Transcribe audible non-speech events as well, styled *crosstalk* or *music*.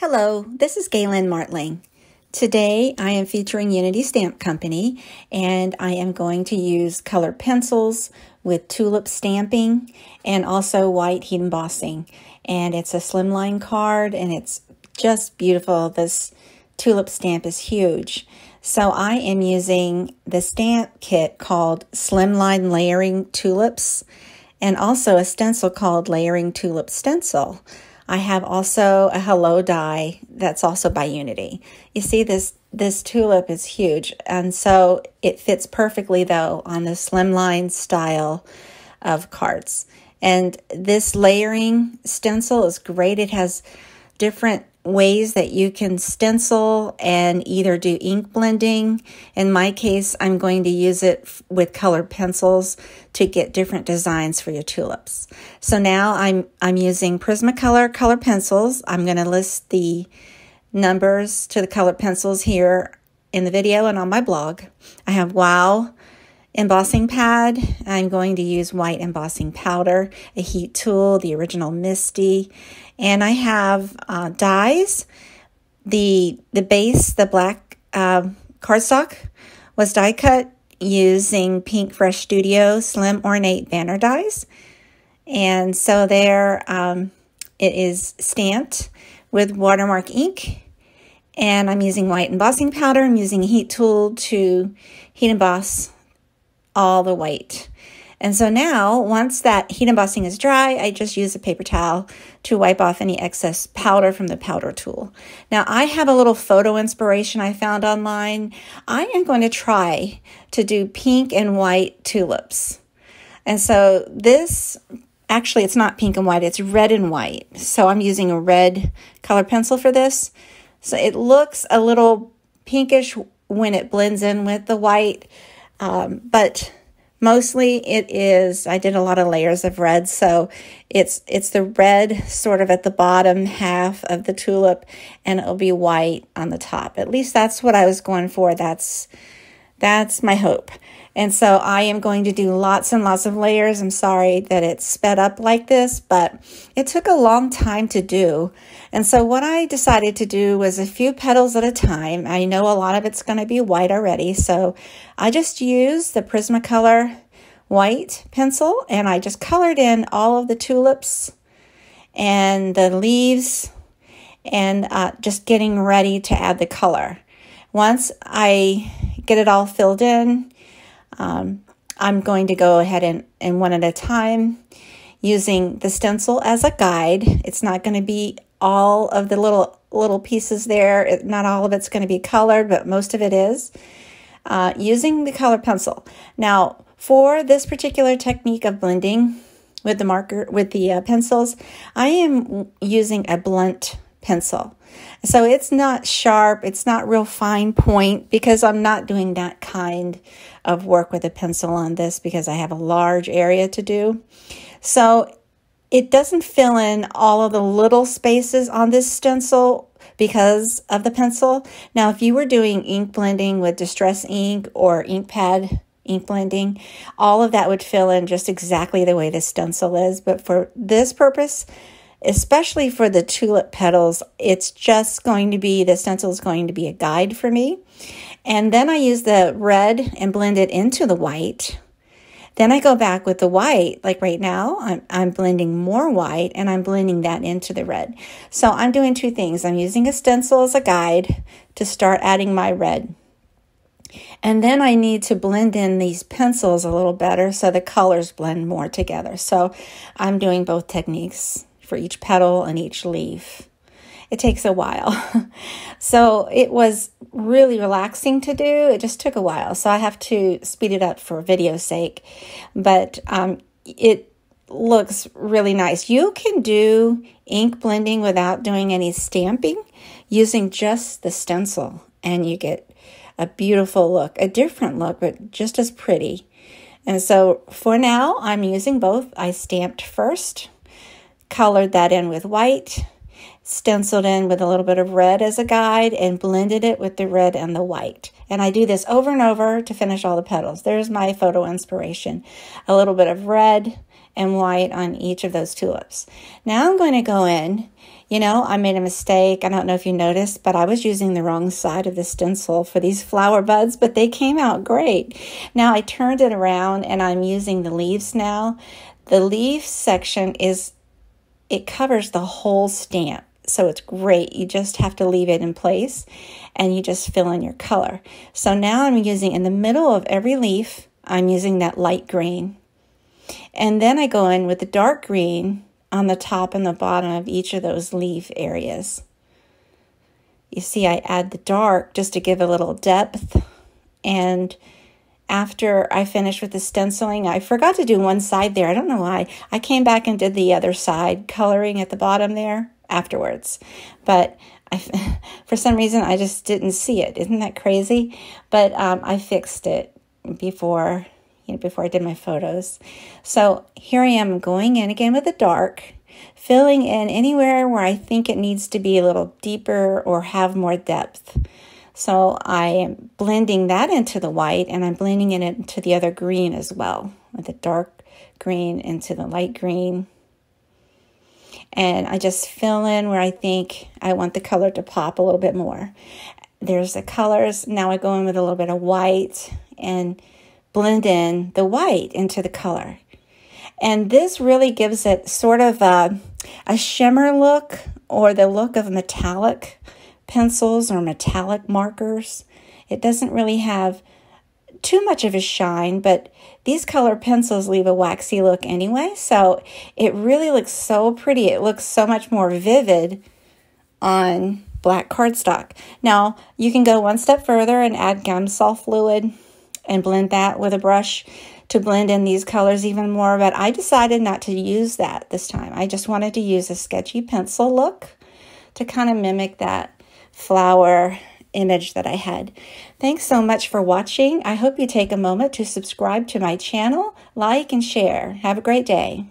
Hello, this is Galen Martling. Today I am featuring Unity Stamp Company and I am going to use colored pencils with tulip stamping and also white heat embossing. And it's a slimline card and it's just beautiful. This tulip stamp is huge. So I am using the stamp kit called Slimline Layering Tulips and also a stencil called Layering Tulip Stencil. I have also a hello die that's also by Unity. You see this this tulip is huge and so it fits perfectly though on the slimline style of cards. And this layering stencil is great. It has different ways that you can stencil and either do ink blending. In my case, I'm going to use it with colored pencils to get different designs for your tulips. So now I'm, I'm using Prismacolor color pencils. I'm going to list the numbers to the colored pencils here in the video and on my blog. I have Wow embossing pad. I'm going to use white embossing powder, a heat tool, the original MISTI, and I have uh, dies. The the base, the black uh, cardstock, was die cut using Pinkfresh Studio Slim Ornate banner dies, and so there um, it is stamped with watermark ink. And I'm using white embossing powder. I'm using a heat tool to heat emboss all the white. And so now, once that heat embossing is dry, I just use a paper towel to wipe off any excess powder from the powder tool. Now, I have a little photo inspiration I found online. I am going to try to do pink and white tulips. And so this, actually, it's not pink and white, it's red and white. So I'm using a red color pencil for this. So it looks a little pinkish when it blends in with the white, um, but mostly it is i did a lot of layers of red. So it's it's the red sort of at the bottom half of the tulip and it'll be white on the top. At least that's what i was going for. That's that's my hope and so I am going to do lots and lots of layers. I'm sorry that it's sped up like this, but it took a long time to do. And so what I decided to do was a few petals at a time. I know a lot of it's going to be white already, so I just used the Prismacolor white pencil and I just colored in all of the tulips and the leaves and uh, just getting ready to add the color. Once I get it all filled in, um, I'm going to go ahead and, and one at a time using the stencil as a guide. It's not going to be all of the little little pieces there. It, not all of it's going to be colored, but most of it is. Uh, using the color pencil. Now, for this particular technique of blending with the marker, with the uh, pencils, I am using a blunt pencil. So it's not sharp, it's not real fine point because I'm not doing that kind of work with a pencil on this because I have a large area to do. So it doesn't fill in all of the little spaces on this stencil because of the pencil. Now, if you were doing ink blending with Distress ink or ink pad ink blending, all of that would fill in just exactly the way the stencil is. But for this purpose, especially for the tulip petals, it's just going to be, the stencil is going to be a guide for me. And then I use the red and blend it into the white. Then I go back with the white, like right now, I'm, I'm blending more white and I'm blending that into the red. So I'm doing two things. I'm using a stencil as a guide to start adding my red. And then I need to blend in these pencils a little better so the colors blend more together. So I'm doing both techniques for each petal and each leaf. It takes a while. *laughs* so it was really relaxing to do. It just took a while. So I have to speed it up for video sake. But um, it looks really nice. You can do ink blending without doing any stamping using just the stencil and you get a beautiful look, a different look, but just as pretty. And so for now, I'm using both. I stamped first colored that in with white, stenciled in with a little bit of red as a guide, and blended it with the red and the white. And I do this over and over to finish all the petals. There's my photo inspiration. A little bit of red and white on each of those tulips. Now I'm going to go in you know, I made a mistake. I don't know if you noticed, but I was using the wrong side of the stencil for these flower buds, but they came out great. Now I turned it around and I'm using the leaves now. The leaf section is, it covers the whole stamp. So it's great. You just have to leave it in place and you just fill in your color. So now I'm using in the middle of every leaf, I'm using that light green. And then I go in with the dark green on the top and the bottom of each of those leaf areas. You see, I add the dark just to give a little depth. And after I finished with the stenciling, I forgot to do one side there. I don't know why. I came back and did the other side, coloring at the bottom there afterwards. But I, *laughs* for some reason, I just didn't see it. Isn't that crazy? But um, I fixed it before you know, before I did my photos. So here I am going in again with the dark, filling in anywhere where I think it needs to be a little deeper or have more depth. So I am blending that into the white and I'm blending it into the other green as well, with the dark green into the light green. And I just fill in where I think I want the color to pop a little bit more. There's the colors. Now I go in with a little bit of white and blend in the white into the color. And this really gives it sort of a, a shimmer look or the look of metallic pencils or metallic markers. It doesn't really have too much of a shine, but these color pencils leave a waxy look anyway, so it really looks so pretty. It looks so much more vivid on black cardstock. Now, you can go one step further and add Gamsol fluid and blend that with a brush to blend in these colors even more, but I decided not to use that this time. I just wanted to use a sketchy pencil look to kind of mimic that flower image that I had. Thanks so much for watching. I hope you take a moment to subscribe to my channel, like, and share. Have a great day.